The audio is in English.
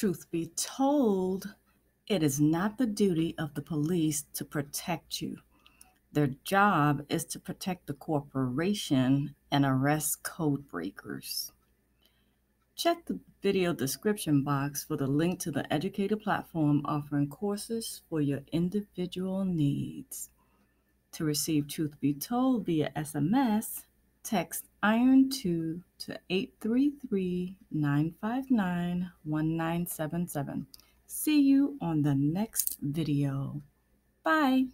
Truth be told, it is not the duty of the police to protect you. Their job is to protect the corporation and arrest code breakers. Check the video description box for the link to the educator platform offering courses for your individual needs. To receive Truth Be Told via SMS, text IRON2 to 833 959 1977. See you on the next video. Bye.